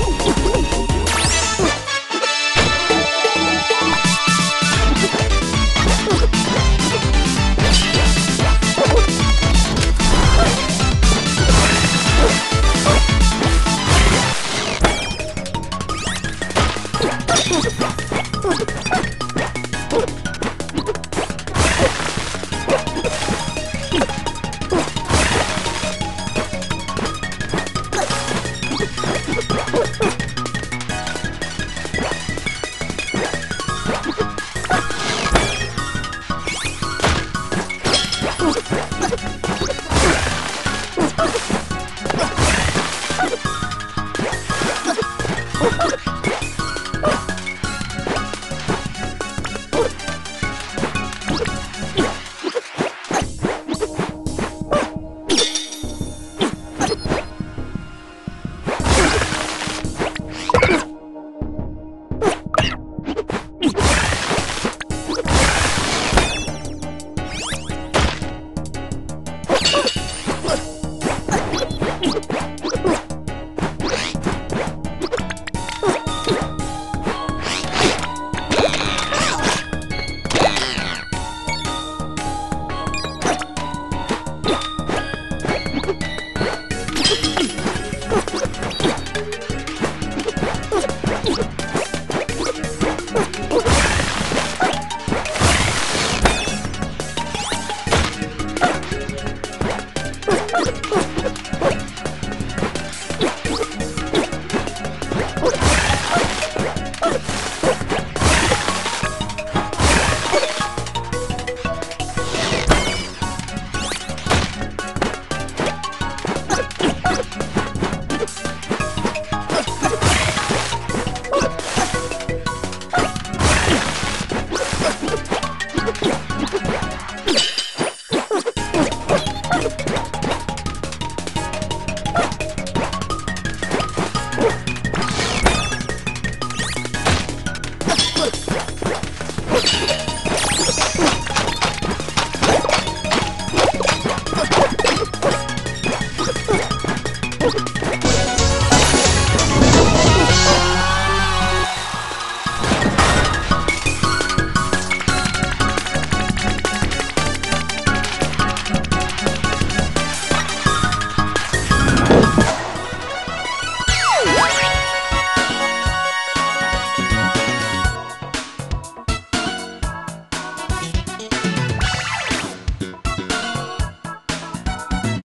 Oh, Ah!